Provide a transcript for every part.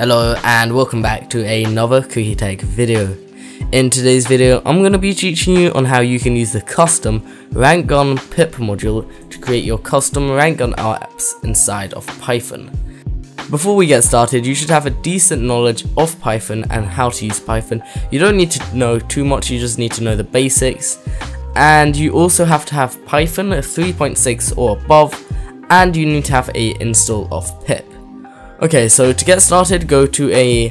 Hello and welcome back to another Cookie Tech video. In today's video, I'm going to be teaching you on how you can use the custom RankGun pip module to create your custom RankGun apps inside of Python. Before we get started, you should have a decent knowledge of Python and how to use Python. You don't need to know too much, you just need to know the basics. And you also have to have Python 3.6 or above, and you need to have a install of pip. Okay, so to get started, go to a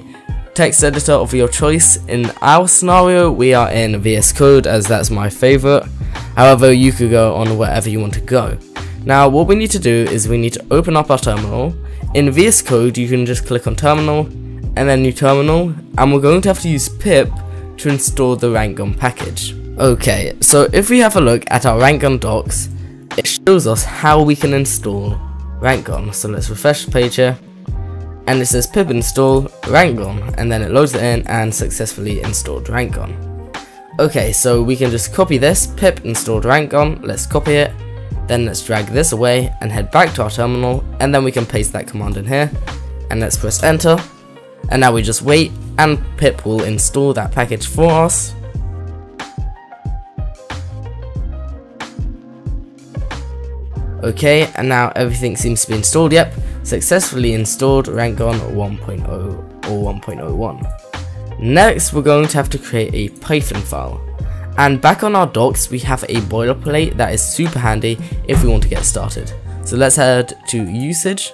text editor of your choice. In our scenario, we are in VS Code as that's my favorite. However, you could go on wherever you want to go. Now, what we need to do is we need to open up our terminal. In VS Code, you can just click on terminal and then new terminal, and we're going to have to use pip to install the RankGun package. Okay, so if we have a look at our RankGun docs, it shows us how we can install RankGun. So let's refresh the page here and it says pip install RankGun and then it loads it in and successfully installed RankGun. Okay, so we can just copy this, pip installed RankGun, let's copy it, then let's drag this away and head back to our terminal and then we can paste that command in here. And let's press enter. And now we just wait and pip will install that package for us. Okay, and now everything seems to be installed. Yep, successfully installed RankGun 1.0 or 1.01. Next, we're going to have to create a Python file. And back on our docs, we have a boilerplate that is super handy if we want to get started. So let's head to usage.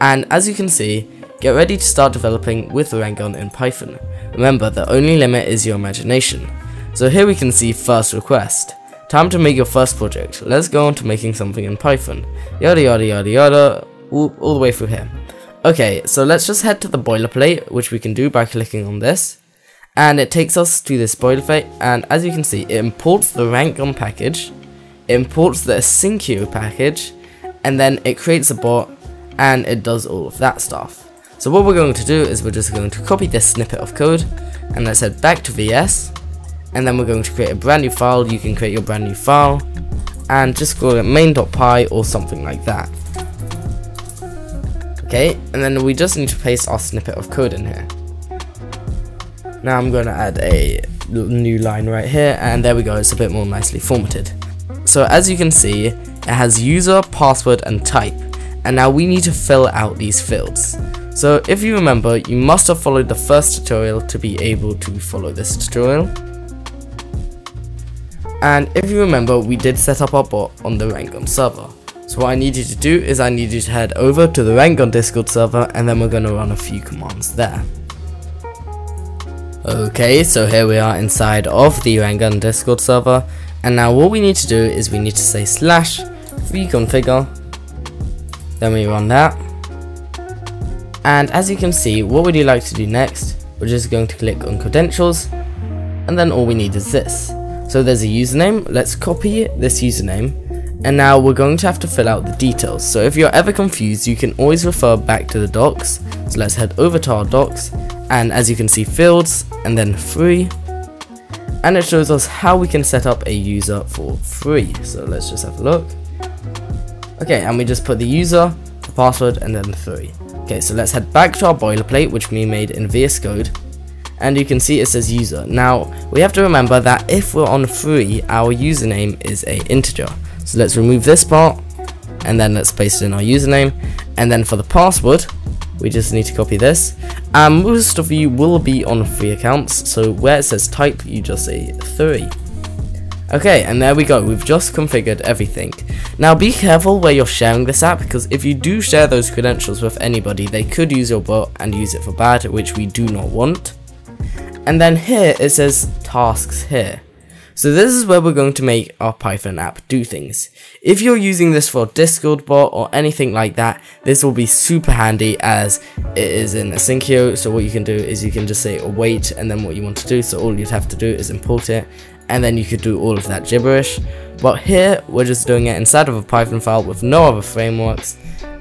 And as you can see, get ready to start developing with RankGun in Python. Remember, the only limit is your imagination. So here we can see first request. Time to make your first project. Let's go on to making something in Python. Yada yada yada yada, all, all the way through here. Okay, so let's just head to the boilerplate, which we can do by clicking on this. And it takes us to this boilerplate, and as you can see, it imports the RankGun package, it imports the Asyncio package, and then it creates a bot, and it does all of that stuff. So what we're going to do is we're just going to copy this snippet of code, and let's head back to VS, and then we're going to create a brand new file you can create your brand new file and just call it main.py or something like that okay and then we just need to paste our snippet of code in here. Now I'm going to add a new line right here and there we go it's a bit more nicely formatted. So as you can see it has user password and type and now we need to fill out these fields. So if you remember you must have followed the first tutorial to be able to follow this tutorial. And if you remember, we did set up our bot on the RankGun server. So what I need you to do is I need you to head over to the RankGun Discord server and then we're going to run a few commands there. Okay, so here we are inside of the RankGun Discord server and now what we need to do is we need to say slash reconfigure. Then we run that. And as you can see what would you like to do next? We're just going to click on credentials and then all we need is this. So there's a username, let's copy this username, and now we're going to have to fill out the details. So if you're ever confused, you can always refer back to the docs. So let's head over to our docs, and as you can see fields, and then free, and it shows us how we can set up a user for free. So let's just have a look. Okay, and we just put the user, the password, and then the free. Okay, so let's head back to our boilerplate, which we made in VS Code, and you can see it says user. Now, we have to remember that if we're on free, our username is a integer. So let's remove this part, and then let's paste in our username, and then for the password, we just need to copy this. And most of you will be on free accounts, so where it says type, you just say 3. Okay, and there we go, we've just configured everything. Now be careful where you're sharing this app, because if you do share those credentials with anybody, they could use your bot and use it for bad, which we do not want. And then here it says tasks here. So this is where we're going to make our Python app do things. If you're using this for Discord bot or anything like that, this will be super handy as it is in Asyncio. So what you can do is you can just say await and then what you want to do. So all you'd have to do is import it and then you could do all of that gibberish. But here we're just doing it inside of a Python file with no other frameworks.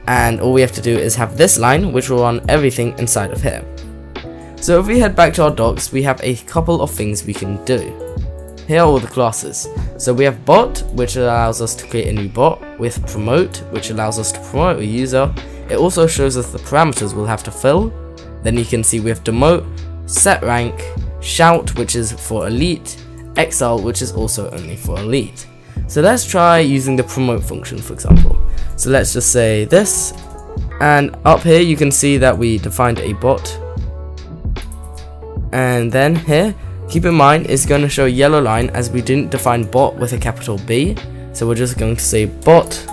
And all we have to do is have this line which will run everything inside of here. So if we head back to our docs, we have a couple of things we can do. Here are all the classes. So we have bot, which allows us to create a new bot, with promote, which allows us to promote a user, it also shows us the parameters we'll have to fill. Then you can see we have demote, set rank, shout which is for elite, exile which is also only for elite. So let's try using the promote function for example. So let's just say this and up here you can see that we defined a bot and then here keep in mind it's going to show a yellow line as we didn't define bot with a capital B. So we're just going to say bot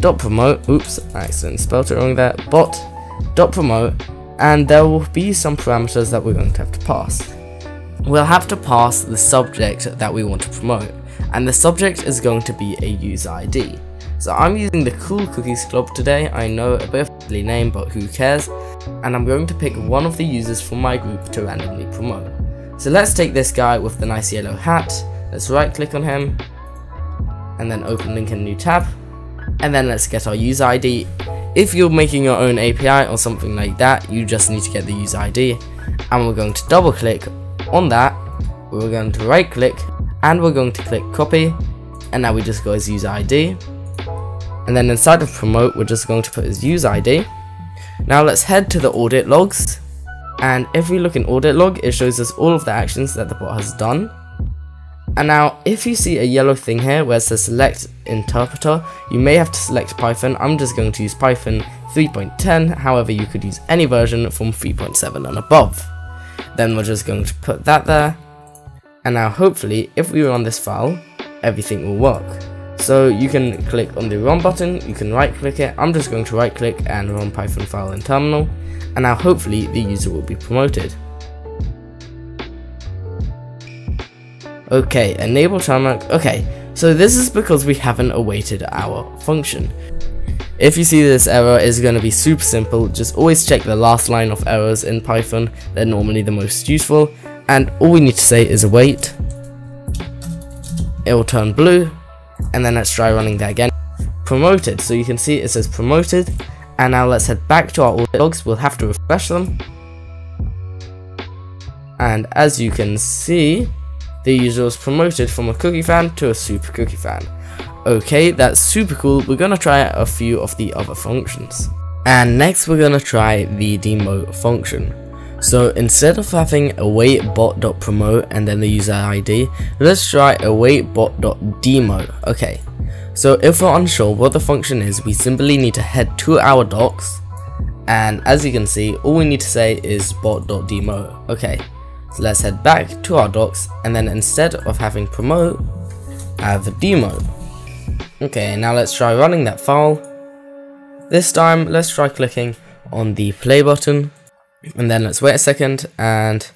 dot promote. Oops I accidentally spelled it wrong there. Bot dot promote. And there will be some parameters that we're going to have to pass. We'll have to pass the subject that we want to promote. And the subject is going to be a user ID so I'm using the Cool Cookies Club today, I know a bit of a name but who cares, and I'm going to pick one of the users from my group to randomly promote. So let's take this guy with the nice yellow hat, let's right click on him, and then open link in a new tab, and then let's get our user ID. If you're making your own API or something like that, you just need to get the user ID, and we're going to double click on that, we're going to right click, and we're going to click copy, and now we just go as user ID, and then inside of promote we're just going to put his user ID. Now let's head to the audit logs and if we look in audit log it shows us all of the actions that the bot has done. And now if you see a yellow thing here where it says select interpreter you may have to select Python, I'm just going to use Python 3.10 however you could use any version from 3.7 and above. Then we're just going to put that there and now hopefully if we run this file everything will work. So you can click on the run button, you can right click it, I'm just going to right click and run python file in terminal, and now hopefully the user will be promoted. Okay, enable tarmac, okay, so this is because we haven't awaited our function. If you see this error is going to be super simple, just always check the last line of errors in Python, they're normally the most useful, and all we need to say is await, it will turn blue, and then let's try running that again. Promoted, so you can see it says promoted, and now let's head back to our logs, we'll have to refresh them. And as you can see, the user was promoted from a cookie fan to a super cookie fan. Okay, that's super cool, we're gonna try a few of the other functions. And next we're gonna try the demote function. So instead of having await bot.promote and then the user ID, let's try await bot.demote. Okay, so if we're unsure what the function is, we simply need to head to our docs, and as you can see, all we need to say is bot.demote. Okay, so let's head back to our docs, and then instead of having promote, have demo. Okay, now let's try running that file. This time, let's try clicking on the play button and then let's wait a second and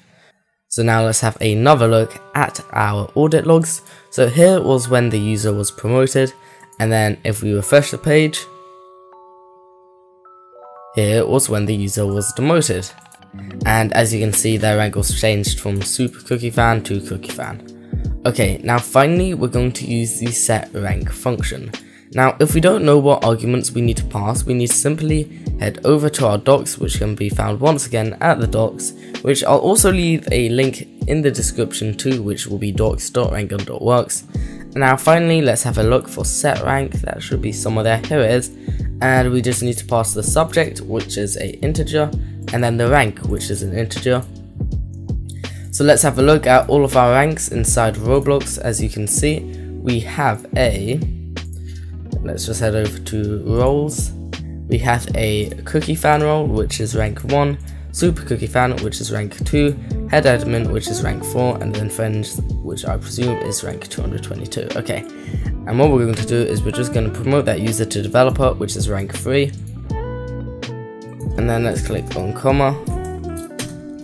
so now let's have another look at our audit logs. So here was when the user was promoted and then if we refresh the page, here was when the user was demoted. And as you can see their rank was changed from super cookie fan to cookie fan. Okay, now finally we're going to use the set rank function. Now, if we don't know what arguments we need to pass, we need to simply head over to our docs, which can be found once again at the docs, which I'll also leave a link in the description to, which will be docs.rankgun.works. Now finally, let's have a look for set rank, that should be somewhere there, here it is. And we just need to pass the subject, which is a integer, and then the rank, which is an integer. So let's have a look at all of our ranks inside Roblox. As you can see, we have a let's just head over to roles. We have a cookie fan role, which is rank 1, super cookie fan, which is rank 2, head admin, which is rank 4, and then friends, which I presume is rank 222. Okay, and what we're going to do is we're just going to promote that user to developer, which is rank 3. And then let's click on comma,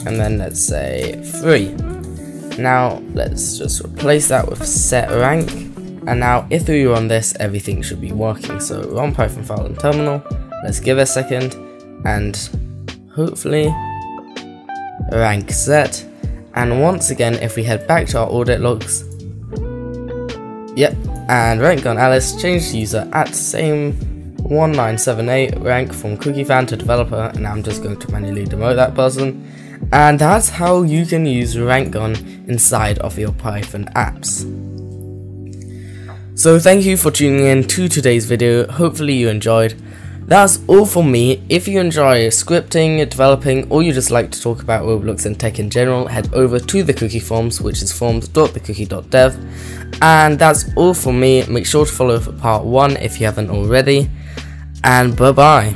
and then let's say 3. Now let's just replace that with set rank and now if we run this, everything should be working. So run python file in terminal, let's give it a second, and hopefully rank set. And once again, if we head back to our audit logs, yep, and rank on Alice changed user at same 1978 rank from cookie fan to developer, and I'm just going to manually demote that person. And that's how you can use RankGun inside of your Python apps. So thank you for tuning in to today's video, hopefully you enjoyed. That's all from me. If you enjoy scripting, developing, or you just like to talk about Roblox and tech in general, head over to the cookie forums, which is forums.thecookie.dev. And that's all from me. Make sure to follow for part 1 if you haven't already. And bye bye.